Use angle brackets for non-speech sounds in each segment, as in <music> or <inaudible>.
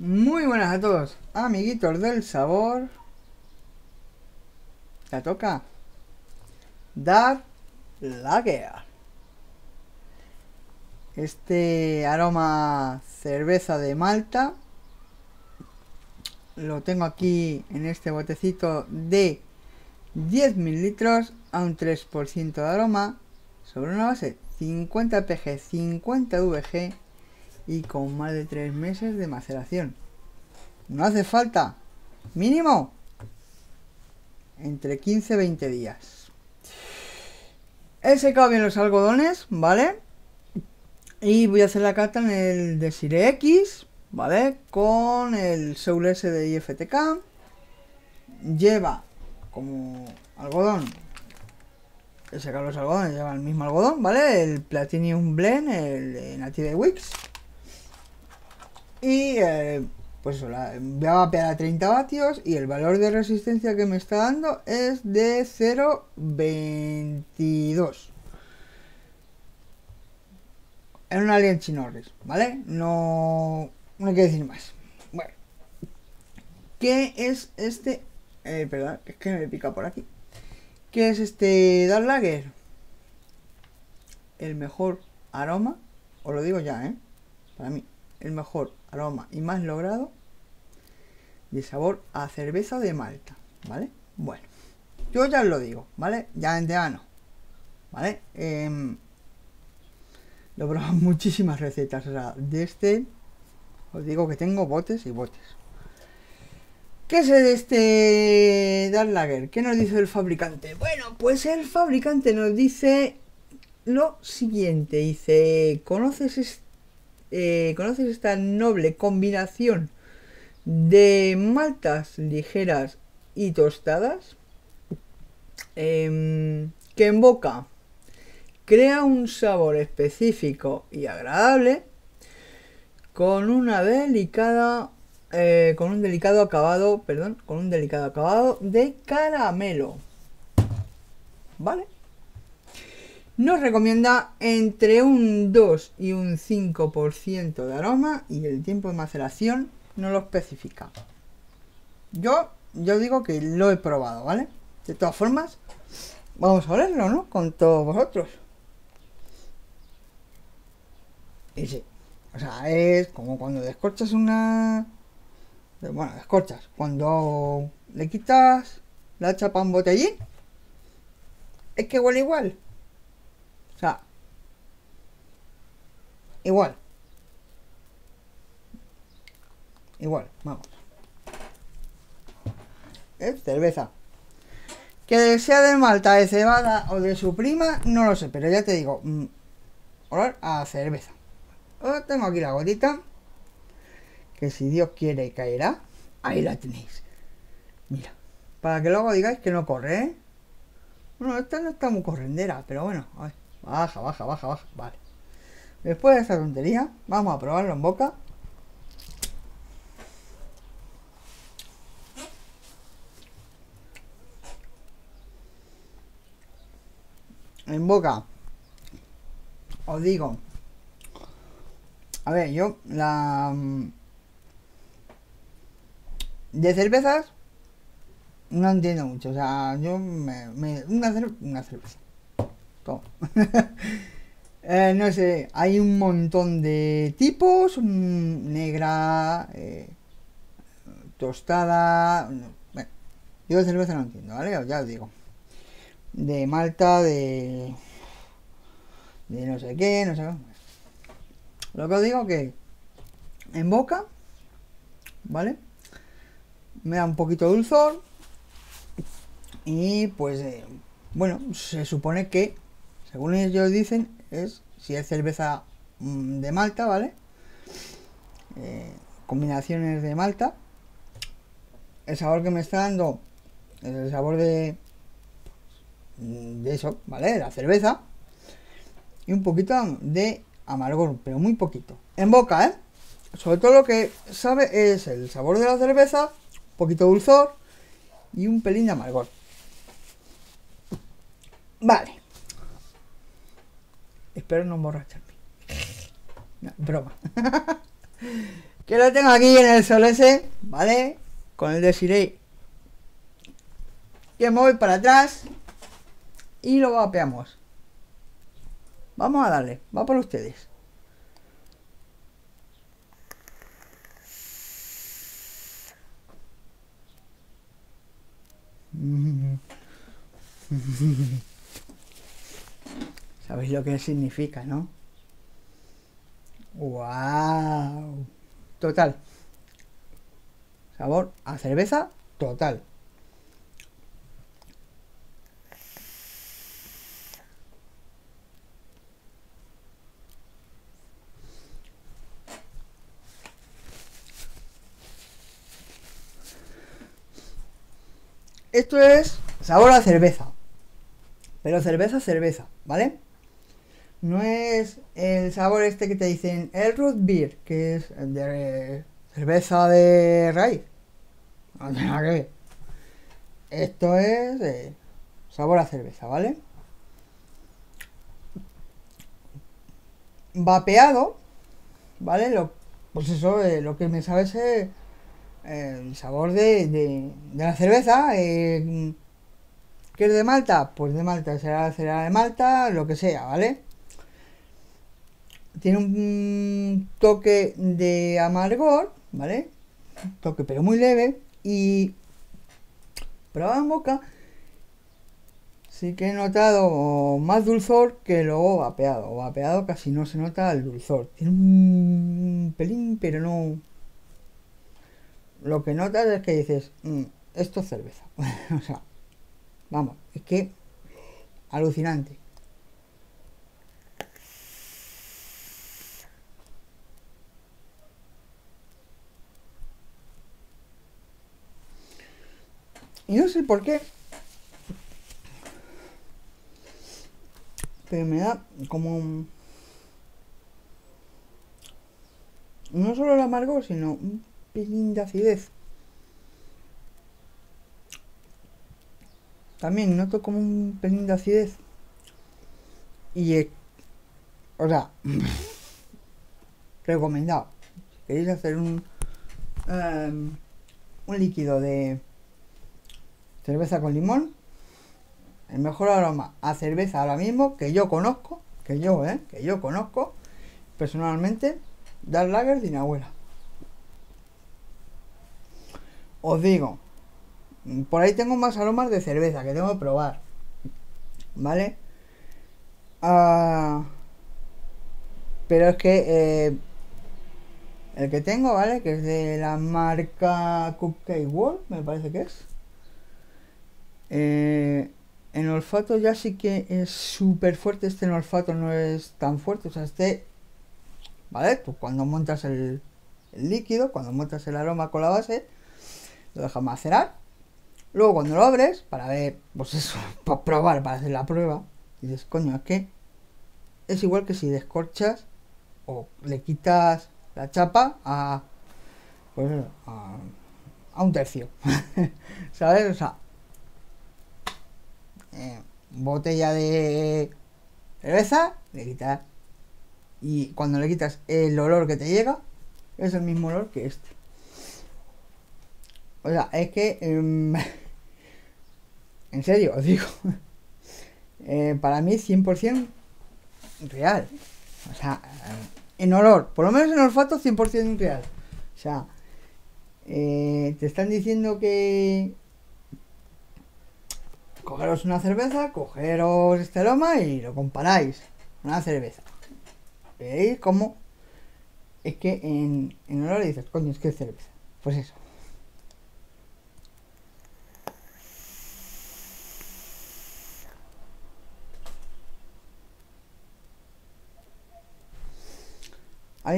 Muy buenas a todos, amiguitos del sabor. La toca Dar Lager. Este aroma cerveza de Malta. Lo tengo aquí en este botecito de 10 mililitros a un 3% de aroma sobre una base 50 pg 50 vg y con más de 3 meses de maceración. No hace falta, mínimo, entre 15 y 20 días. He secado bien los algodones, ¿vale? Y voy a hacer la cata en el Desire X, ¿vale? Con el Soul S de IFTK. Lleva como algodón he sacado los algodones, lleva el mismo algodón, ¿vale? El Platinum Blend, el Native Wix. Y eh, pues voy a vapear a 30 vatios y el valor de resistencia que me está dando es de 0.22. En un Alien Chinorris, ¿vale? No, no hay que decir más. Bueno, ¿qué es este? Eh, perdón, es que me pica por aquí. ¿Qué es este Dark Lager? El mejor aroma, os lo digo ya, ¿eh? Para mí, el mejor aroma y más logrado de sabor a cerveza de Malta, ¿vale? Bueno, yo ya lo digo, ¿vale? Ya en ano, ¿vale? Eh, lo probado muchísimas recetas, de este os digo que tengo botes y botes. ¿Qué es este Dark Lager? ¿Qué nos dice el fabricante? Bueno, pues el fabricante nos dice lo siguiente. Dice, ¿conoces, eh, ¿conoces esta noble combinación de maltas ligeras y tostadas? Em, que en boca crea un sabor específico y agradable con una delicada eh, con un delicado acabado, perdón, con un delicado acabado de caramelo. ¿Vale? Nos recomienda entre un 2 y un 5% de aroma y el tiempo de maceración no lo especifica. Yo, yo digo que lo he probado, ¿vale? De todas formas, vamos a verlo, ¿no? Con todos vosotros. Y sí, o sea, es como cuando descorchas una bueno, escorchas. Cuando le quitas la chapa a un botellín, es que huele igual. O sea, igual. Igual, vamos. Es cerveza. Que sea de malta, de cebada o de su prima, no lo sé, pero ya te digo, mm, olor a cerveza. tengo aquí la gotita que si Dios quiere caerá, ahí la tenéis. Mira, para que luego digáis que no corre, ¿eh? Bueno, esta no está muy correndera, pero bueno, baja, baja, baja, baja, vale. Después de esta tontería, vamos a probarlo en boca. En boca, os digo, a ver, yo la de cervezas, no entiendo mucho. O sea, yo me. una, una cerveza. Todo. <laughs> Eh, no sé, hay un montón de tipos. Negra, eh, tostada. Bueno, yo de cerveza no entiendo, ¿vale? Ya os digo. De Malta, de. De no sé qué, no sé qué. Lo que os digo que. En boca. ¿Vale? me da un poquito de dulzor y pues eh, bueno se supone que según ellos dicen es si es cerveza mm, de malta vale eh, combinaciones de malta. El sabor que me está dando es el sabor de de eso vale la cerveza. Y un poquito de amargor pero muy poquito. En boca eh sobre todo lo que sabe es el sabor de la cerveza poquito dulzor y un pelín de amargor. Vale. Espero no emborracharme. broma. <laughs> Que lo tengo aquí en el Sol S, ¿vale? Con el Desiree. Que me voy para atrás. Y lo vapeamos. Vamos a darle. Va por ustedes. <laughs> ¿Sabéis lo que significa, no? ¡Wow! Total. Sabor a cerveza total. Esto es sabor a cerveza. Pero cerveza, cerveza, ¿vale? No es el sabor este que te dicen el root beer, que es de cerveza de raíz. Que. Esto es de sabor a cerveza, ¿vale? Vapeado, ¿vale? Lo, pues eso, eh, lo que me sabe es eh, el sabor de, de, la cerveza. Eh, ¿Qué es de Malta? Pues de Malta, será, será de Malta, lo que sea, ¿vale? Tiene un toque de amargor, ¿vale? Toque pero muy leve y probado en boca sí que he notado más dulzor que luego vapeado. Vapeado casi no se nota el dulzor. Tiene un pelín, pero no... Lo que notas es que dices, mm, esto es cerveza. <laughs> o sea, vamos, es que alucinante. Y no sé por qué. Pero me da como... No solo el amargo, sino un pelín de acidez. También noto como un pelín de acidez. Y... o sea... recomendado. Si queréis hacer un... Um, un líquido de cerveza con limón. El mejor aroma a cerveza ahora mismo que yo conozco, que yo, ¿eh? Que yo conozco personalmente, Dark Lager de abuela. Os digo, por ahí tengo más aromas de cerveza que tengo que probar. ¿Vale? Ah, pero es que eh, el que tengo, ¿vale? Que es de la marca Cupcake World, me parece que es. Eh, en olfato ya sí que es súper fuerte. Este en olfato no es tan fuerte. O sea, este. ¿Vale? Tú cuando montas el, líquido, cuando montas el aroma con la base, lo dejas macerar. Luego cuando lo abres, para ver, pues eso, <laughs> para probar, para hacer la prueba, dices, coño, es que es igual que si descorchas o le quitas la chapa a, pues, a, a un tercio. <laughs> ¿Sabes? O sea, eh, botella de cerveza, le quitas. Y cuando le quitas el olor que te llega, es el mismo olor que este. O sea, es que. Em, <laughs> en serio, os digo. <laughs> Eh, para mí 100% real. O sea, en olor, por lo menos en olfato 100% real. O sea, eh, te están diciendo que cogeros una cerveza, cogeros este aroma y lo comparáis. Una cerveza. ¿Veis cómo? Es que en, en olor dices, coño, es que es cerveza. Pues eso. Al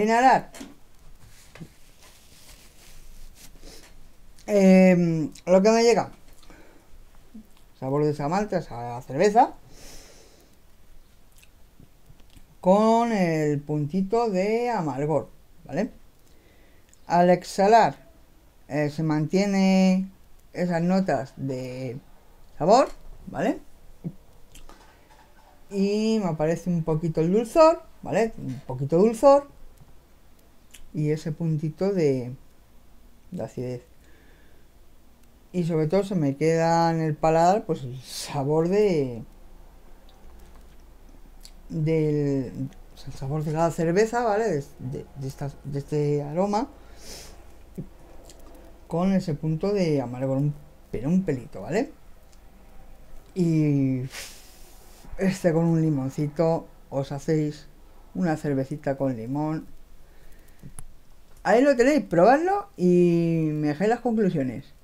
Eh, lo que me llega sabor de esa malta, esa cerveza, con el puntito de amargor, ¿vale? Al exhalar eh, se mantiene esas notas de sabor, ¿vale? Y me aparece un poquito el dulzor, ¿vale? Un poquito dulzor. y ese puntito de, de acidez. Y sobre todo se me queda en el paladar pues el sabor de del el sabor de la cerveza, ¿vale? De, de, este aroma con ese punto de amargor, pero un pelito, ¿vale? Y este con un limoncito os hacéis una cervecita con limón. Ahí lo tenéis, probadlo y me dejáis las conclusiones.